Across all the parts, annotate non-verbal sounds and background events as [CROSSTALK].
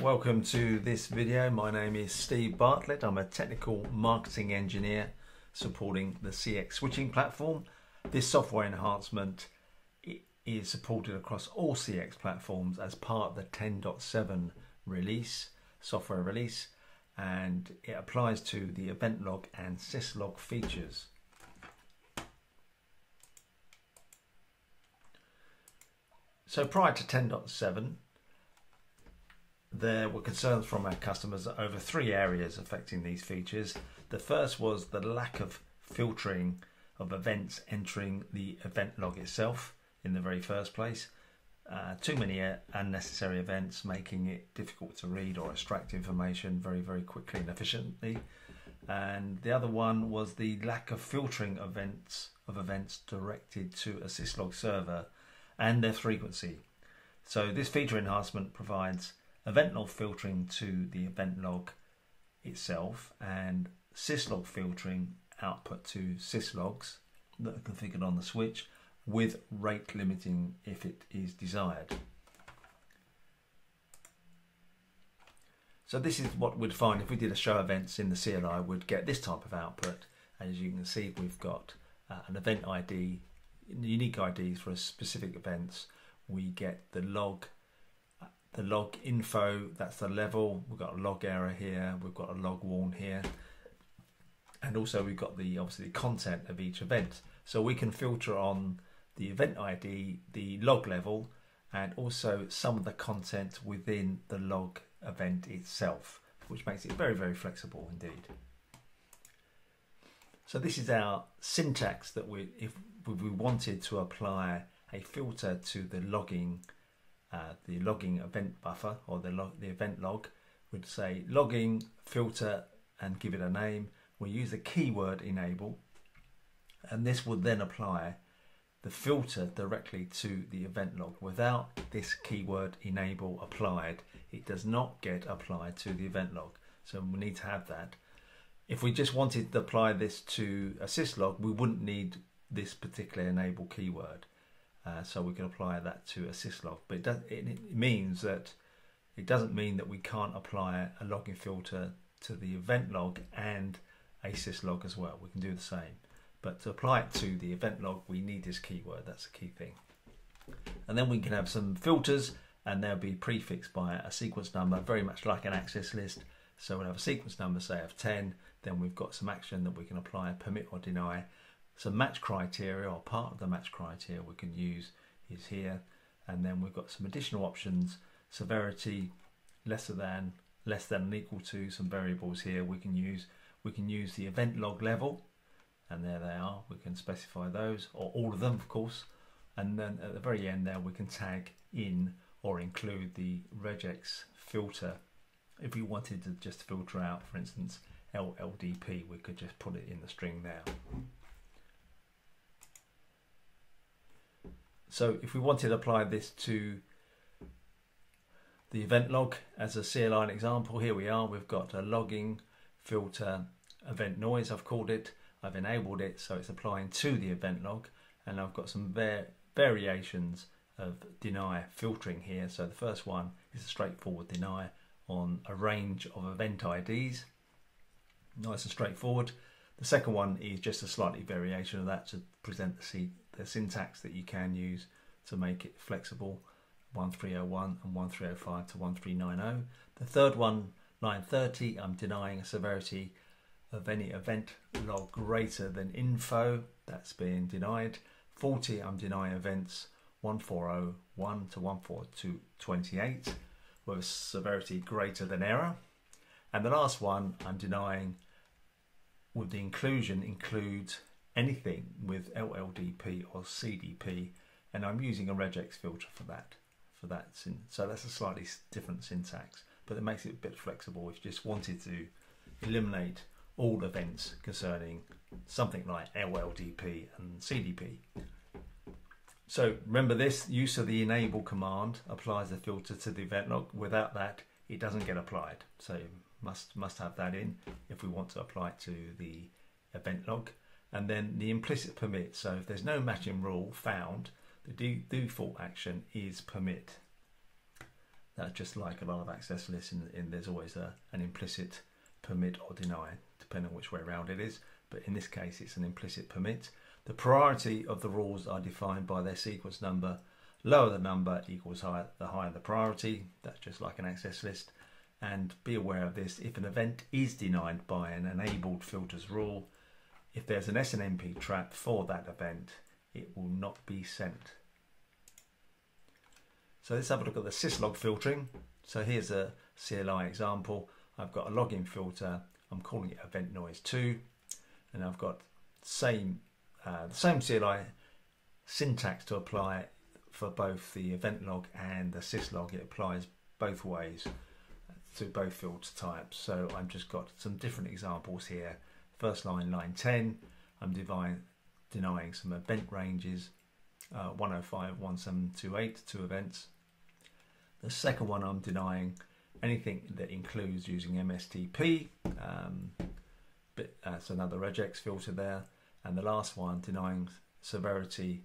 Welcome to this video. My name is Steve Bartlett. I'm a technical marketing engineer supporting the CX switching platform. This software enhancement is supported across all CX platforms as part of the 10.7 release, software release, and it applies to the event log and syslog features. So prior to 10.7, there were concerns from our customers over three areas affecting these features. The first was the lack of filtering of events entering the event log itself in the very first place. Uh, too many unnecessary events making it difficult to read or extract information very, very quickly and efficiently. And the other one was the lack of filtering events of events directed to a syslog server and their frequency. So this feature enhancement provides event log filtering to the event log itself and syslog filtering output to syslogs that are configured on the switch with rate limiting if it is desired. So this is what we'd find if we did a show events in the CLI, we'd get this type of output. As you can see, we've got uh, an event ID, unique IDs for specific events. We get the log the log info, that's the level. We've got a log error here, we've got a log warn here. And also we've got the obviously the content of each event. So we can filter on the event ID, the log level, and also some of the content within the log event itself, which makes it very, very flexible indeed. So this is our syntax that we, if we wanted to apply a filter to the logging uh, the logging event buffer or the, log, the event log would say logging filter and give it a name. We use the keyword enable and this would then apply the filter directly to the event log. Without this keyword enable applied, it does not get applied to the event log. So we need to have that. If we just wanted to apply this to a syslog, we wouldn't need this particular enable keyword. Uh, so we can apply that to a syslog. But it, does, it, it, means that it doesn't mean that we can't apply a logging filter to the event log and a syslog as well. We can do the same. But to apply it to the event log, we need this keyword. That's the key thing. And then we can have some filters and they'll be prefixed by a sequence number, very much like an access list. So we'll have a sequence number, say of 10, then we've got some action that we can apply, permit or deny, some match criteria or part of the match criteria we can use is here. And then we've got some additional options. Severity lesser than less than and equal to. Some variables here we can use. We can use the event log level and there they are. We can specify those or all of them of course. And then at the very end there we can tag in or include the regex filter. If we wanted to just filter out for instance LLDP we could just put it in the string there So if we wanted to apply this to the event log as a CLI example, here we are. We've got a logging filter event noise, I've called it. I've enabled it so it's applying to the event log and I've got some var variations of deny filtering here. So the first one is a straightforward deny on a range of event IDs. Nice and straightforward. The second one is just a slightly variation of that to present the the syntax that you can use to make it flexible 1301 and 1305 to 1390. The third one, 930, I'm denying a severity of any event log greater than info, that's being denied. 40, I'm denying events 1401 to 14228 with a severity greater than error. And the last one, I'm denying with the inclusion includes anything with LLDP or CDP, and I'm using a regex filter for that. For that, so that's a slightly different syntax, but it makes it a bit flexible if you just wanted to eliminate all events concerning something like LLDP and CDP. So remember this, use of the enable command applies the filter to the event log. Without that, it doesn't get applied. So must must have that in if we want to apply it to the event log and then the implicit permit. So if there's no matching rule found, the default action is permit. That's just like a lot of access lists, in there's always a, an implicit permit or deny, depending on which way around it is. But in this case, it's an implicit permit. The priority of the rules are defined by their sequence number. Lower the number equals higher, the higher the priority. That's just like an access list. And be aware of this if an event is denied by an enabled filters rule, if there's an SNMP trap for that event, it will not be sent. So let's have a look at the syslog filtering. So here's a CLI example. I've got a logging filter. I'm calling it event noise 2. And I've got same uh, the same CLI syntax to apply for both the event log and the syslog. It applies both ways to both filter types. So I've just got some different examples here. First line, line 10, I'm divine, denying some event ranges, uh, 105, 1728, two events. The second one I'm denying anything that includes using MSTP, um, but that's another regex filter there. And the last one denying severity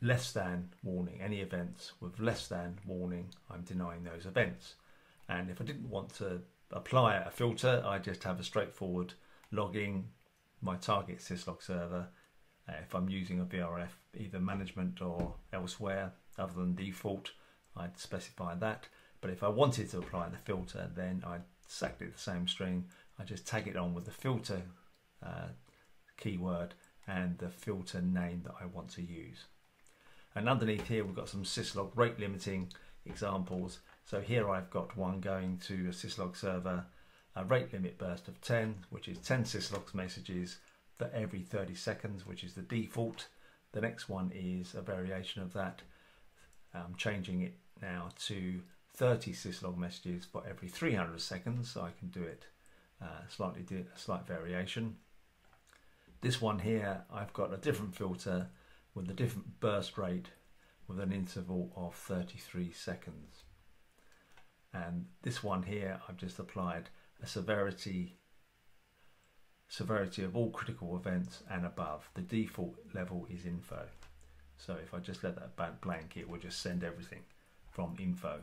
less than warning, any events with less than warning, I'm denying those events. And if I didn't want to apply a filter, I just have a straightforward logging my target syslog server. Uh, if I'm using a VRF, either management or elsewhere, other than default, I'd specify that. But if I wanted to apply the filter, then I'd exactly the same string. I just tag it on with the filter uh, keyword and the filter name that I want to use. And underneath here, we've got some syslog rate limiting examples. So here I've got one going to a syslog server, a rate limit burst of 10, which is 10 syslog messages for every 30 seconds, which is the default. The next one is a variation of that. I'm changing it now to 30 syslog messages for every 300 seconds, so I can do it uh, slightly, a slight variation. This one here, I've got a different filter with a different burst rate with an interval of 33 seconds. And this one here, I've just applied a severity severity of all critical events and above. The default level is info. So if I just let that blank, it will just send everything from info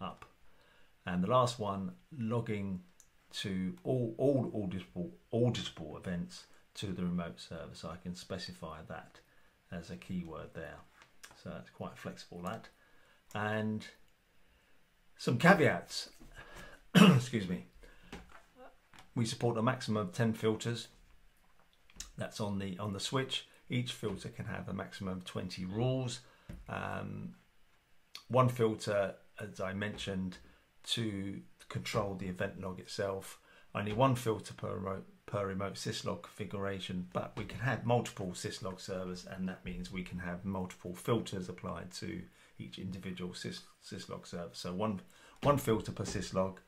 up. And the last one, logging to all, all auditable, auditable events to the remote server. So I can specify that as a keyword there. So that's quite flexible that. And some caveats. [CLEARS THROAT] Excuse me. We support a maximum of 10 filters. That's on the on the switch. Each filter can have a maximum of 20 rules. Um, one filter, as I mentioned, to control the event log itself. Only one filter per remote per remote syslog configuration, but we can have multiple syslog servers, and that means we can have multiple filters applied to each individual sys, syslog server. So one one filter per syslog,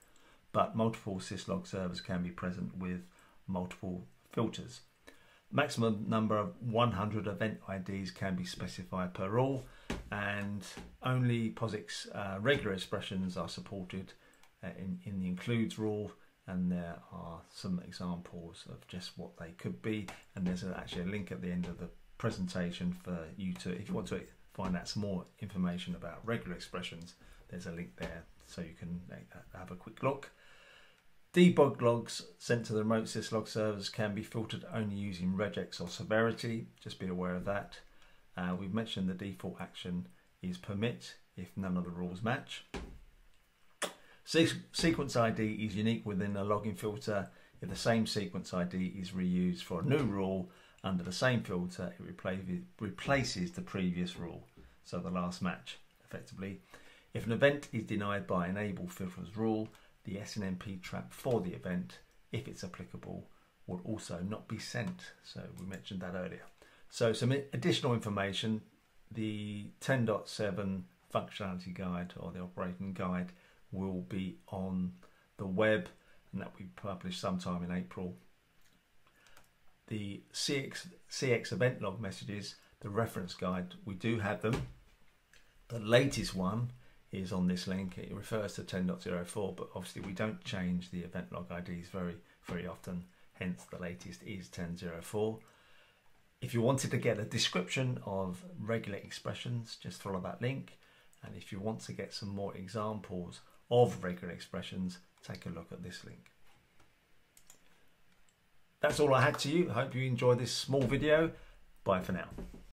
but multiple syslog servers can be present with multiple filters. Maximum number of 100 event IDs can be specified per rule, and only POSIX uh, regular expressions are supported uh, in, in the includes rule and there are some examples of just what they could be and there's actually a link at the end of the presentation for you to if you want to find out some more information about regular expressions there's a link there so you can have a quick look. Debug logs sent to the remote syslog servers can be filtered only using regex or severity just be aware of that. Uh, we've mentioned the default action is permit if none of the rules match. Sequence ID is unique within a logging filter. If the same sequence ID is reused for a new rule under the same filter, it replaces the previous rule, so the last match, effectively. If an event is denied by enable filters rule, the SNMP trap for the event, if it's applicable, would also not be sent. So we mentioned that earlier. So some additional information, the 10.7 functionality guide or the operating guide will be on the web and that we be published sometime in April. The CX, CX event log messages, the reference guide, we do have them. The latest one is on this link. It refers to 10.04, but obviously we don't change the event log IDs very, very often. Hence, the latest is 10.04. If you wanted to get a description of regular expressions, just follow that link. And if you want to get some more examples of regular expressions, take a look at this link. That's all I had to you. I hope you enjoyed this small video. Bye for now.